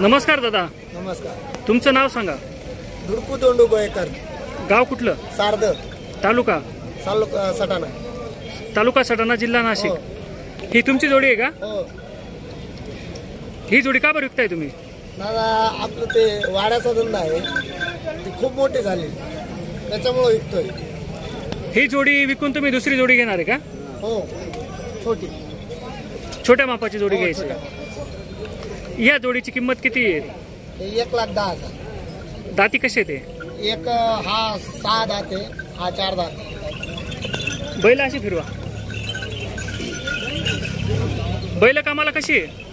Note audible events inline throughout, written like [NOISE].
नमस्कार दादा. नमस्कार. तुमचं नाव सांगा. दुडकू दोंडू गोयकर गाव कुठलं? सार्द तालुका. तालुका सटाणा. तालुका सटाणा जिल्हा नाशिक. ही तुमची जोडी आहे का? हो. ही जोडी का बरं विकताय तुम्ही? दादा आपलं ते वाड्याचा धंदा आहे. ती खूप मोठी झाली. त्याच्यामुळं विकतोय. ही जोडी विकून तुम्ही दुसरी जोडी घेणार आहे का? हो. छोटी. छोट्या मापाची जोडी हो, घ्यायची. छोट्या. या जोडीची किंमत किती आहे? हे एक लाख दहा हजार. दाती कशी येते एक हा सहा दाते हा चार दाते बैल अशी फिरवा. बैल कामाला कशी आहे?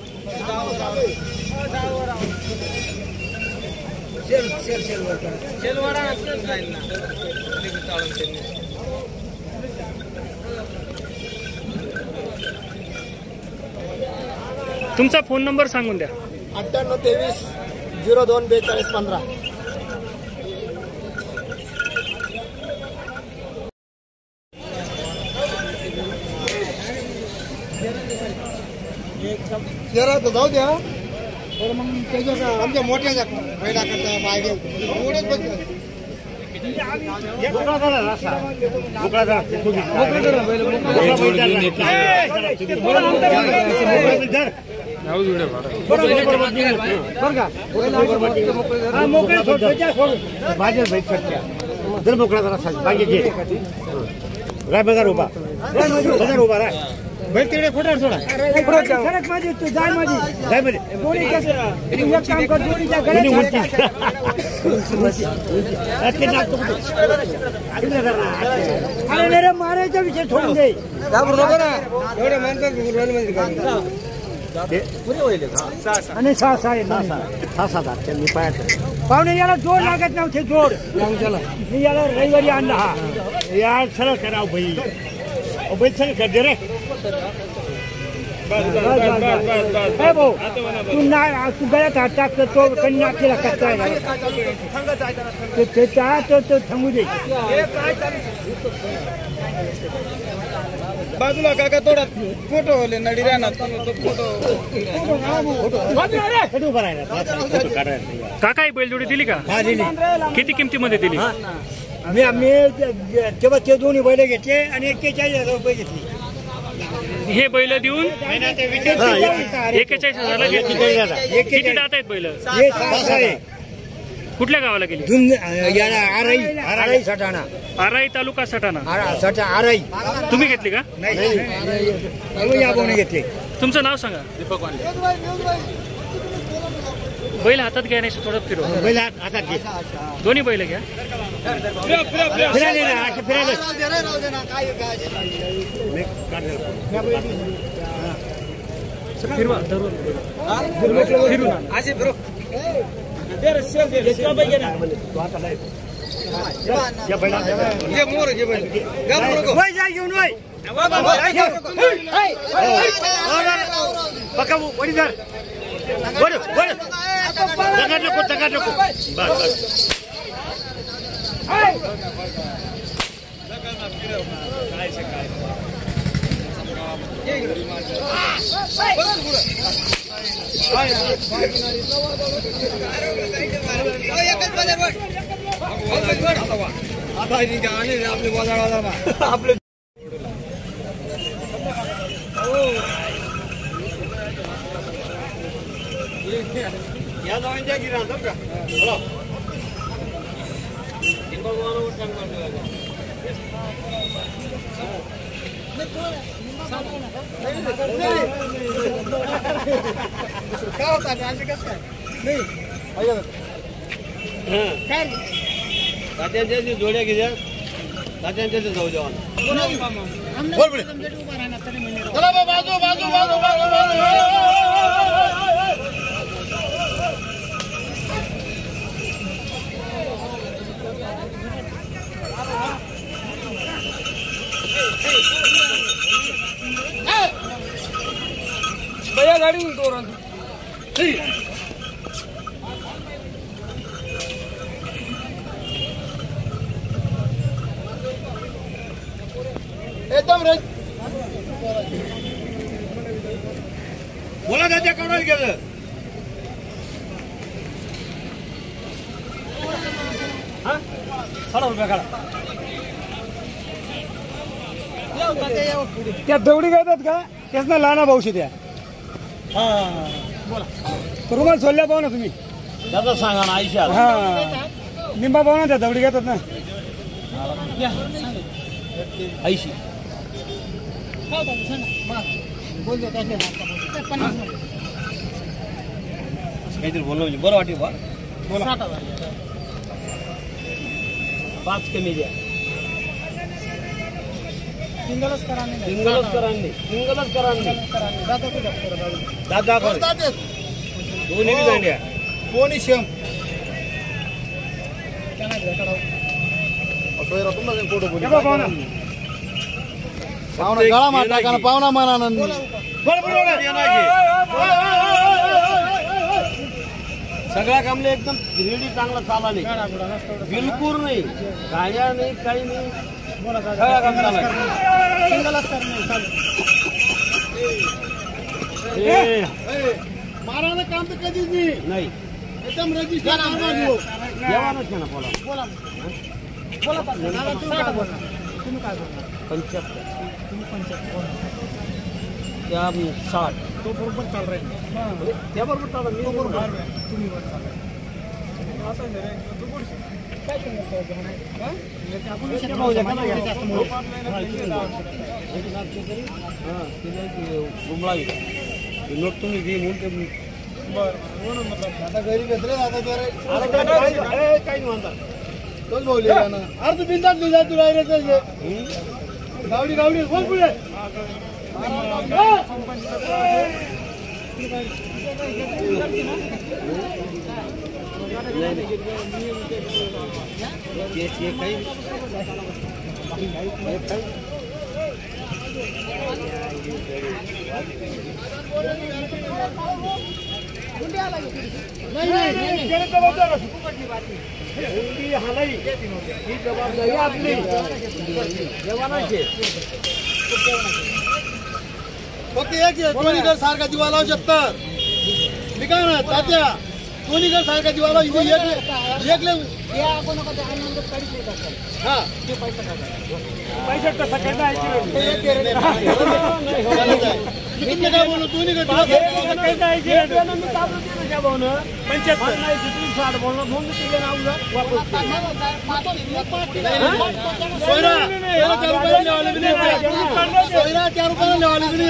तुमचा फोन नंबर सांगून द्या. अठ्ठ्याण्णव तेवीस झिरो दोन बेचाळीस पंधरा. तेरा तर जाऊ द्या. तर मग त्याच्या आमच्या मोठ्या पहिला करता पाहिजे एवढेच बघ जर मोकळा जरा सांग पाहिजे घे राय बघा उभा बघा उभा राय बैल तिकडे खोटा सोडा जायमध्ये कोणी उलटी. अटके टाकतो कुठे? तिकडे जरा. मारायचा विषय सोडून दे आणि सहा सहा आहे. हा साधा त्यांनी पायात पाहुणे याला जोड लागत नव्हते जोड. मी याला रविवारी आणला हा. या सरळ करा हो अहो, बैल सरळ कर दे रे. भाऊ तू ना तू गळ्यात हात टाकतो तो कन्या तिला कसा आहे ते- ते त्या तो तो थांबू दे. बाजूला काका थोडा फोटो होले नडी राहणार फोटो काका बैलजोडी दिली का? हा दिली. किती किमतीमध्ये दिली? मी मी तेव्हा ते दोन्ही बैल घेतले आणि एक्केचाळीस हजार रुपये घेतले. हे बैल देऊन एक- एकेचाळीस हजारला घेतली. किती दात आहेत बैल? हे सहा सहा आहे कुठल्या गावाला गेली? याला आराई आराई सटाणा. आराई तालुका सटाणा. आरा- सटा आराई. तुम्ही घेतली का? नाही या घेतले. तुमचं नाव सांगा. बैल हातात घ्या नाही थोडं फिरवा. बैल हात- हातात घे. दोन्ही बैल घ्या. फिरायला ना असं फिरायला. फिरवा धरून There is still there. Yes, bhai jana. Ya bhai na. Ye mor ye bhai. Ya mor ko. Bhai jai yun bhai. Bakam what is that? What? What? Tangan dulu, tangan dulu. Bas. Hai. Lagan akhirnya. Kai sekai. Ye. Hai. आपले धर आपले वर तगाट नको तगाट नको बस बस तात्यांच्या जोड्या घ्या तात्यांच्या जाऊ गाडी उलटो एकदम रे. बोला त्याच्या कवडायला गेलं? त्या दवडी गायतात का? त्याच ना लहाना भाऊशी त्या तर रुमाल सोडल्या पाहू ना तुम्ही. त्याचा सांगा ना आयुष्यात हा. निंबा पाहू ना त्या दवडी घेतात ना. ऐंशी काहीतरी बोलणं म्हणजे बरं वाटेल बा. पाच कमी द्या. सिंगलच करा सिंगलच करा दादा दाखवा दोन्ही बी दांड्या कोणी शेम? हे बघा पाहू ना. पाहुणा गळा मार टाका ना पाहुणा मानानं. सगळ्या कामले एकदम रेडी चांगला चाला नाही बिलकुल नाही. गाड्या नाही काही नाही. सगळ्या काम तर कधीच नाही एकदम रजिस्टर जेवणच घ्या ना बोला पंच्याहत्तर त्या मी साठ तो बरोबर चाल राहील त्या बरोबर चाल मी बरोबर नोट तुम्ही दे म्हणून आता घरी घेतले आता जरा काही नाही म्हणता तोच बोलले अरे तू बिंदात नाही जा तू राहिले गावडी गावडी बोल पुढे ते ते काही नाही नाही एवढी हालाई ही जबाबदारी आपली जेवणाची फक्त एक आहे, दोन्हीकडे सारखा दिवा लावू शकतात मी काय ना तात्या दोन्हीकडे सारखा दिवा लावू इथे एक एकले हा पैसे कसं करता [LAUGHS] मी तुमचं काय बोलू? दोन्हीकडे दिवा त्या रुपयाला नेवाले बी नाही येत. सोयरा त्या रुपयाला बी नाही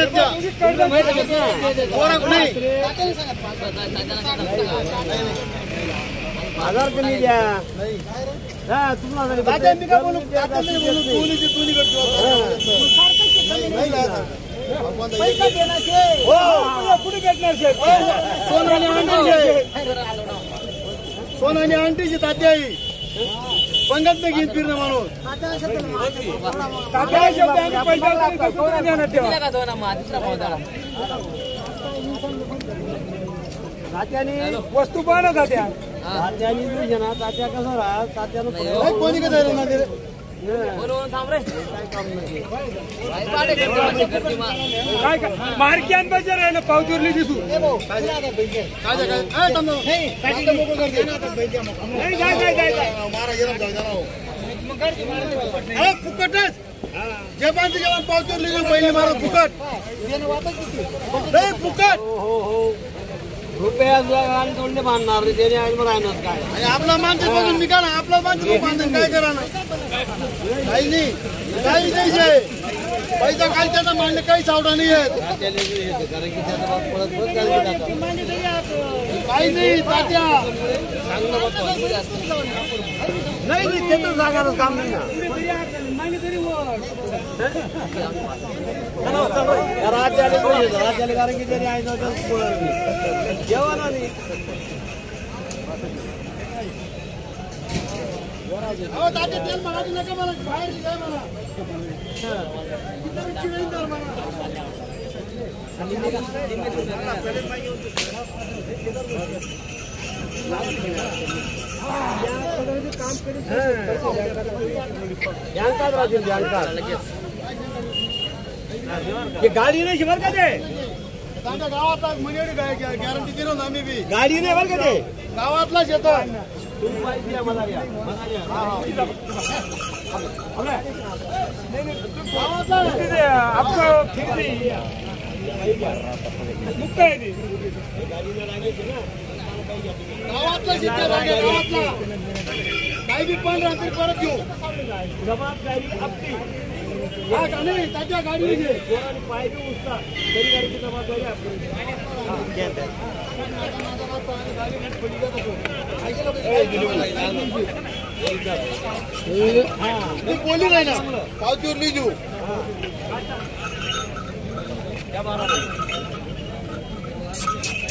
हजार कमी द्या. हा तुम्हाला तात्या मी काय बोलू? बोलू सोनाने अंडीचे सोनाने अंडीची तात्या आई पंगत नाही घेत फिरणं माणूस. तात्या शब्द आम्ही देणार तेव्हा? तात्याने वस्तू पहा ना तात्या तात्याने तात्या कसं राहा तात्यानं कोणी कसं आहे ना ते? काय का मार्कियान बाजार आहे ना पावतुरली दिसू काय ते, काय ते? ए, थांब ना. आता मोकळं कर दे. नाही जाय जाय जाय जाय. मारा गेला जाऊ द्या ना हो. अरे, फुकटच जेवण जेवण पावतोरली गेलं पहिले मारा फुकट नाही फुकट हो हो रुपया आणि तोंडे बांधणार रे त्याने आज राहणार काय आणि आपला माणसं बघून का ना आपला माणसं बघून बांधून काय करा ना काही नाही काही नाही पैसा काही त्याचा मांडणे काही सावडा नाही आहेत तात्याला बी येते, कारण की त्याचा बाप पळत पळत गावी जातात. काही नाही तात्या नाही नाही ते तर जागारच काम नाही ना. राज्याला? राज्याला कारण की त्याने बोलणार नाही. जेवण आणि बाहेर हे गाडी नाही बरं का ते तात्या गावातला मनेडी गॅरंटी दिलो ना आम्ही बी गाडी नाही बरं का ते गावातलाच येतो तुम्ही पाहिजे या मदारिया मदारिया हा, हा. गावातला शिक्का भाग्य गावातला काही बी पण रात्री परत घेऊ जबाबदारी आपली हा. का नाही त्याच्या गाडी घे पाय बी उचला तरी गाडीची जबाबदारी आपली मी बोली नाही ना. पावतीवर लिहिली त्या घरी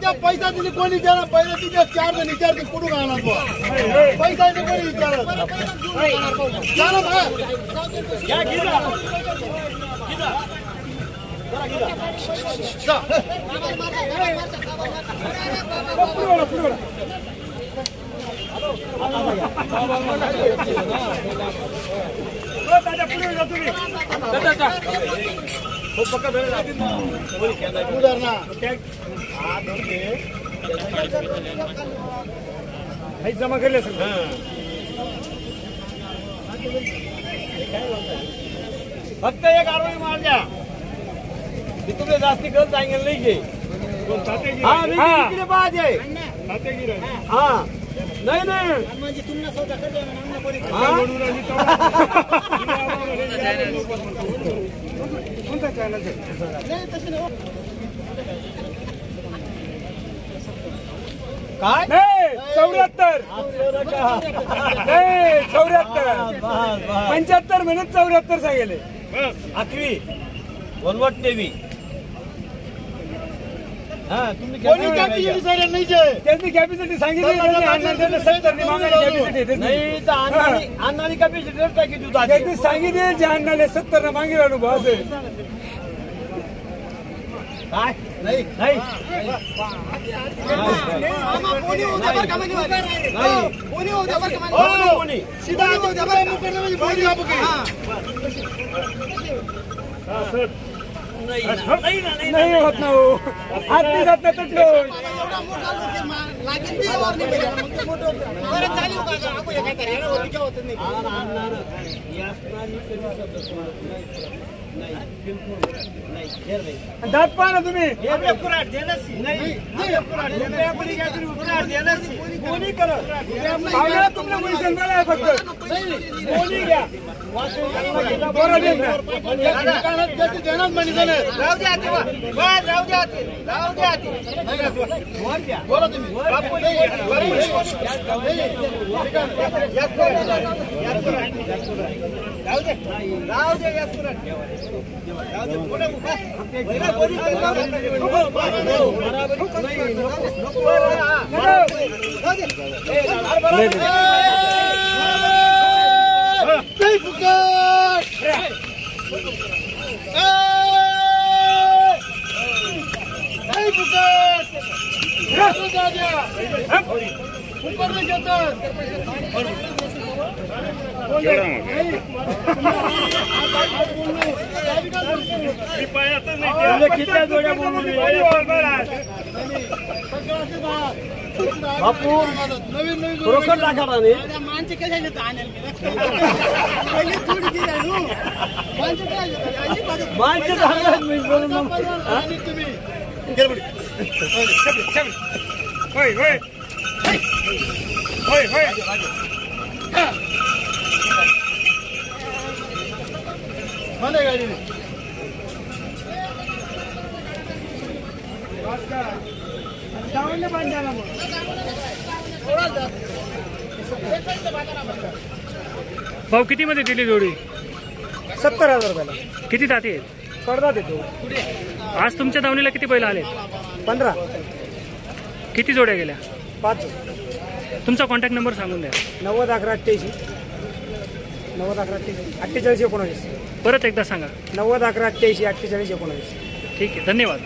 तात्या पैसा दिली कोणी विचारा पहिला तिच्या चार जण विचारते कुठून आणणार बुवा. पैसा दिली कोणी विचारत चला बाहेर उदाहरणा जमा केले सर फक्त एक आरोळी मार द्या मी तुला जास्ती गल सांगेल नाही घे हा मी इकडे पाहिजे हा? नाही नाही। हा? कोणता चॅनल काय? चौऱ्याहत्तर. नाही चौऱ्याहत्तर. बस, बस. पंच्याहत्तर म्हणत चौऱ्याहत्तर सांगेले आखरी. वनवट देवी हा नाही नाही त्यांनी कॅपॅसिटी सांगितली सत्तर कॅपॅसिटी नाही तर अण्णांनी अण्णांनी कॅपॅसिटी टाकी देऊ त्यांनी सांगितले जे आणणारे सत्तर ना मागे अनुभव असे काय? नाही. नाही. हो आपण काही. नाही होत ना. हो. हात नाही. जात ना तुटलो दात पहा ना तुम्ही. कोणी करत पाहुण्याला तुमच्या मुली जन्माला आहे फक्त? कोणी घ्या? बरं. राहू द्या राहू द्या ते. राहू हा, हा. किती जोड्या बोलून बापू खरोखर टाका नाही माणसं टाकतात मी बोलून मग. हा? तुम्ही होय होय होय होय बांधायला मग भाऊ किती मध्ये दिली जोडी? सत्तर हजार रुपयाला. किती दाती आहेत? पडदा देतो. आज तुमच्या दावणीला किती बैल आले पंधरा. किती जोड्या गेल्या? पाच. तुमचा कॉन्टॅक्ट नंबर सांगून द्या. नव्वद अकरा अठ्ठ्याऐंशी. नव्वद अकरा अठ्ठ्याऐंशी अठ्ठेचाळीस एकोणावीस. परत एकदा सांगा. नव्वद अकरा अठ्ठ्याऐंशी अठ्ठेचाळीस एकोणावीस. ठीक आहे धन्यवाद.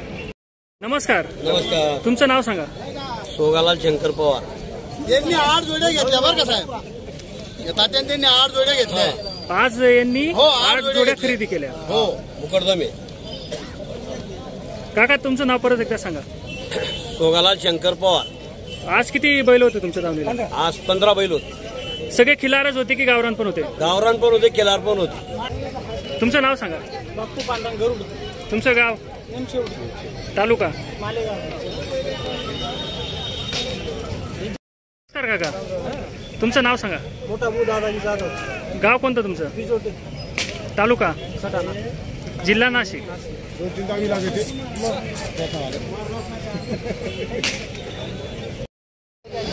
नमस्कार. नमस्कार. तुमचं नाव सांगा. सोगालाल शंकर पवार. यांनी आठ जोड्या घेतल्या बरं का साहेब? या त्यांनी आठ जोड्या घेतल्या. आज यांनी हो, आठ आठ जोड्या. खरेदी केल्या. हो. मुकडदमे काका तुमचं नाव परत एकदा सांगा. सोगालाल शंकर पवार. आज किती बैल होते तुमच्या दावणीला आज पंधरा बैल होते. सगळे खिलारच होते की गावरान पण होते? गावरान पण होते केलार पण होते. तुमचं नाव सांगा. तुमचं गाव? तालुका? नमस्कार काका. तुमचं नाव सांगा. मोठा बू दादाजी जाधव. गाव कोणतं तुमचं? बिजोटे तालुका? सटाणा. जिल्हा नाशिक.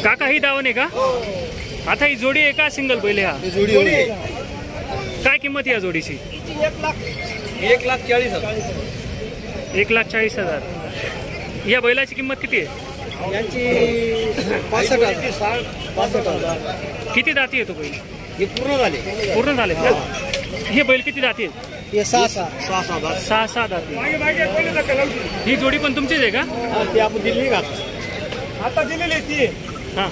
काका ही दावण आहे का? आता ही जोडी आहे का सिंगल बैल आहे जोडी हा काय किंमत आहे या जोडीची? एक लाख चाळीस हजार. एक लाख चाळीस हजार. या बैलाची किंमत किती आहे? यांची पासष्ट हजार. पासष्ट हजार. किती दाती आहे तो बैल? हे पूर्ण झाले. पूर्ण झाले. का हे बैल किती दाती आहेत? हे सहा सहा. सहा हजार सहा सहा दाती ही जोडी पण तुमचीच आहे का? ते आपण दिल्ली आता दिलेली ती हा.